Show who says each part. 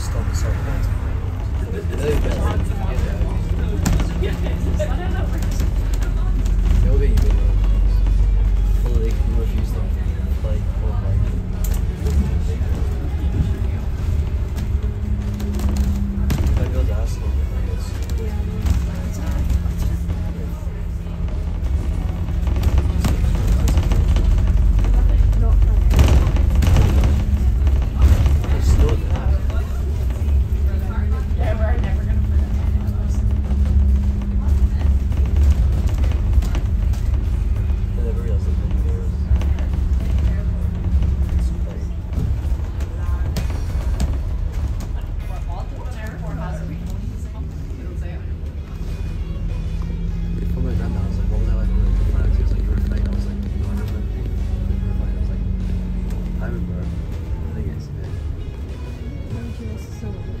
Speaker 1: Stop the soap.
Speaker 2: 这是什么